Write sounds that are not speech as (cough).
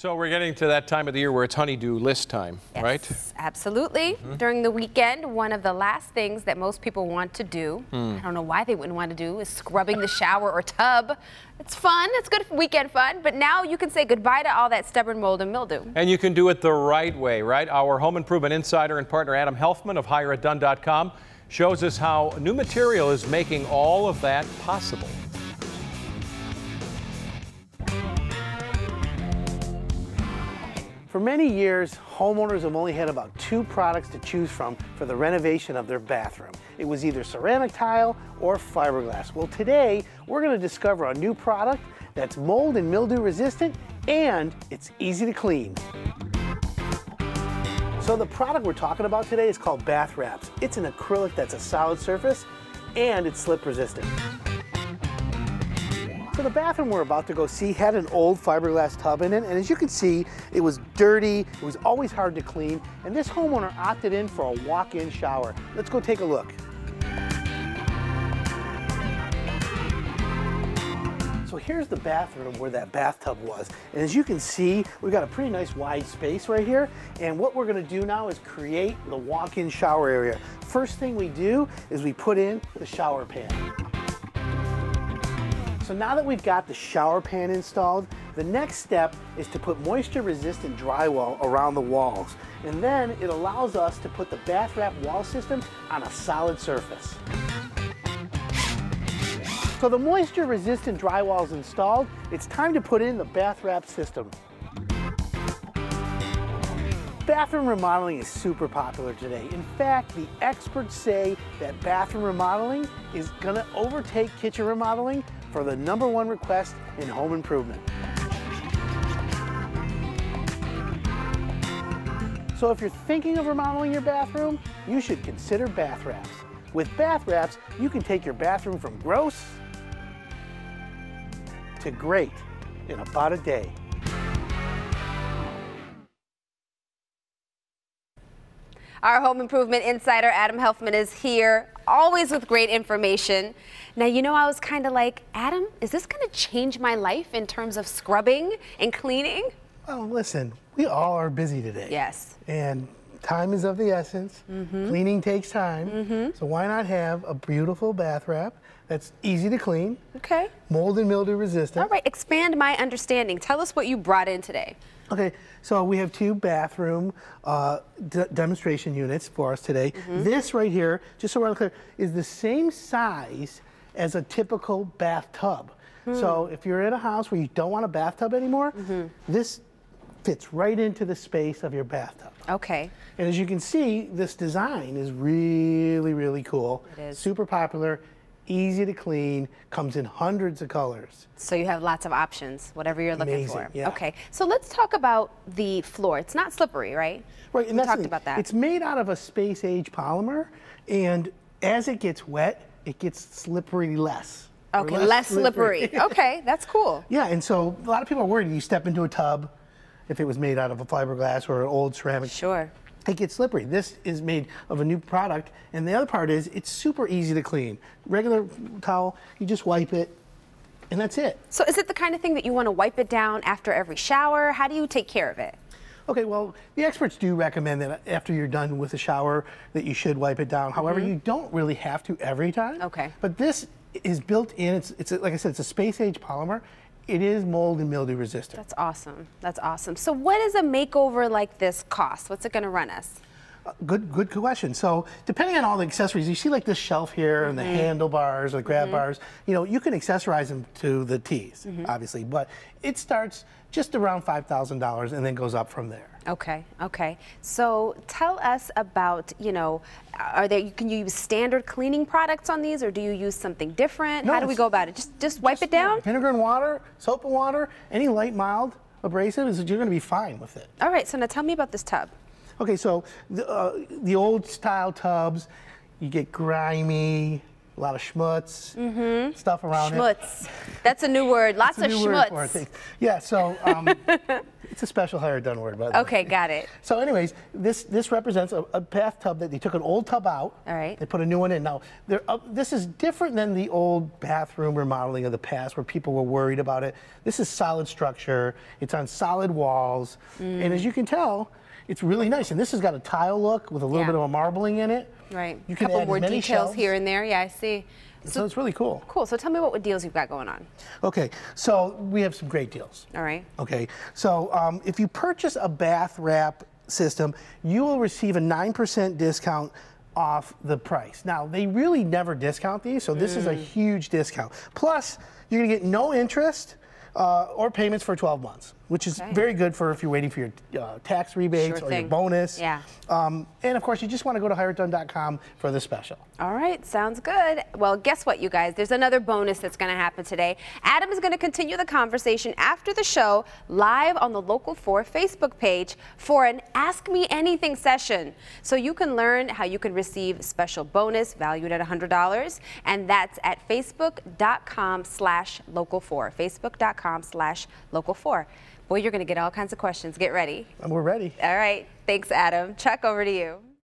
So we're getting to that time of the year where it's honeydew list time, yes, right? Absolutely. Mm -hmm. During the weekend, one of the last things that most people want to do, mm. I don't know why they wouldn't want to do, is scrubbing the shower or tub. It's fun, it's good weekend fun, but now you can say goodbye to all that stubborn mold and mildew. And you can do it the right way, right? Our home improvement insider and partner Adam Helfman of HireItDone.com shows us how new material is making all of that possible. For many years, homeowners have only had about two products to choose from for the renovation of their bathroom. It was either ceramic tile or fiberglass. Well, today, we're gonna discover a new product that's mold and mildew resistant and it's easy to clean. So the product we're talking about today is called Bath Wraps. It's an acrylic that's a solid surface and it's slip resistant. So the bathroom we're about to go see had an old fiberglass tub in it, and as you can see, it was dirty, it was always hard to clean, and this homeowner opted in for a walk-in shower. Let's go take a look. So here's the bathroom where that bathtub was. And as you can see, we've got a pretty nice wide space right here. And what we're gonna do now is create the walk-in shower area. First thing we do is we put in the shower pan. So now that we've got the shower pan installed, the next step is to put moisture resistant drywall around the walls. And then it allows us to put the bath wrap wall system on a solid surface. So the moisture resistant drywall is installed, it's time to put in the bath wrap system. Bathroom remodeling is super popular today. In fact, the experts say that bathroom remodeling is gonna overtake kitchen remodeling for the number one request in home improvement. So if you're thinking of remodeling your bathroom, you should consider bath wraps. With bath wraps, you can take your bathroom from gross to great in about a day. Our home improvement insider, Adam Helfman, is here, always with great information. Now, you know, I was kind of like, Adam, is this going to change my life in terms of scrubbing and cleaning? Well, listen, we all are busy today. Yes. And time is of the essence. Mm -hmm. Cleaning takes time. Mm -hmm. So why not have a beautiful bath wrap that's easy to clean? Okay. Mold and mildew resistant. All right, expand my understanding. Tell us what you brought in today. Okay, so we have two bathroom uh, demonstration units for us today. Mm -hmm. This right here, just so we're clear, is the same size as a typical bathtub. Hmm. So if you're in a house where you don't want a bathtub anymore, mm -hmm. this fits right into the space of your bathtub. Okay. And as you can see, this design is really, really cool. It is. Super popular, easy to clean, comes in hundreds of colors. So you have lots of options, whatever you're looking Amazing, for. Yeah. Okay, so let's talk about the floor. It's not slippery, right? Right, and we talked about that. It's made out of a space age polymer, and as it gets wet, it gets slippery less. Okay, less, less, slippery. slippery. (laughs) okay, that's cool. Yeah, and so a lot of people are worried you step into a tub if it was made out of a fiberglass or an old ceramic. Sure. It gets slippery. This is made of a new product, and the other part is it's super easy to clean. Regular towel, you just wipe it, and that's it. So is it the kind of thing that you want to wipe it down after every shower? How do you take care of it? Okay, well, the experts do recommend that after you're done with the shower that you should wipe it down. However, mm -hmm. you don't really have to every time. Okay. But this is built in. It's, it's like I said, it's a space age polymer. It is mold and mildew resistant. That's awesome. That's awesome. So what does a makeover like this cost? What's it going to run us? Good, good question. So depending on all the accessories, you see like this shelf here and the mm-hmm. handlebars or grab mm -hmm. bars, you know, you can accessorize them to the T's, mm -hmm. obviously, but it starts just around $5,000 and then goes up from there. Okay, okay. So tell us about, you know, are there, can you use standard cleaning products on these or do you use something different? No, How do we go about it? Just, just wipe just, it down? Vinegar and water, soap and water, any light, mild abrasive, you're going to be fine with it. All right, so now tell me about this tub. Okay, so the, uh, the old style tubs, you get grimy, a lot of schmutz, mm -hmm. stuff around schmutz. it. Schmutz. That's a new word. Lots of schmutz. Yeah, so um, (laughs) It's a special hire done word, by the way. Okay, got it. So anyways, this this represents a, a bathtub that they took an old tub out. All right. They put a new one in. Now, uh, this is different than the old bathroom remodeling of the past where people were worried about it. This is solid structure. It's on solid walls. Mm. And as you can tell, it's really nice. And this has got a tile look with a little Yeah. bit of a marbling in it. Right. You A can couple add more details shelves. here and there. Yeah, I see. So it's really cool. Cool. So tell me what deals you've got going on. Okay, so we have some great deals. All right. Okay, so um, if you purchase a bath wrap system, you will receive a 9% discount off the price. Now, they really never discount these, so this is Mm. a huge discount. Plus, you're gonna get no interest uh, or payments for 12 months, which is Okay. very good for if you're waiting for your uh, tax rebates Sure or your bonus. Yeah. Um, and of course, you just wanna go to hireitdone.com for the special. All right, sounds good. Well, guess what, you guys? There's another bonus that's going to happen today. Adam is going to continue the conversation after the show live on the Local 4 Facebook page for an Ask Me Anything session. So you can learn how you can receive special bonus valued at $100, and that's at facebook.com slash local4. Facebook.com slash local4. Boy, you're going to get all kinds of questions. Get ready. And we're ready. All right, thanks, Adam. Chuck, over to you.